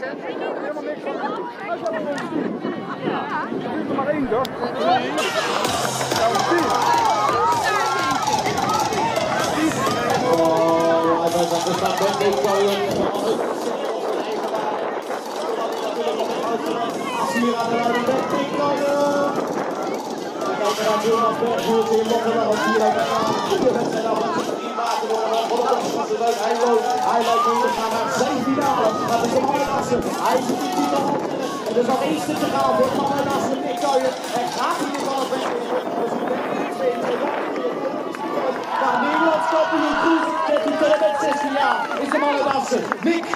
niks? Helemaal niks van. Hij is team. Ja. Er is er maar één, toch? Een team. Oh, ja, dat staat met dit Hier aan de lijn met Pinkooien. En dan gaan we naar Berghout in Lokkelen. Als hier aan de van de oppassen. Hij loopt, hij loopt. Dat is een Marnassen. Hij zit in die finale. Er is nog één te gaan voor Marnassen. Pinkooien. En gaat hij nu wel weg. Maar Nederlands kampioen Kroes, 13 tot en met 16 jaar, is de Marnassen. Nick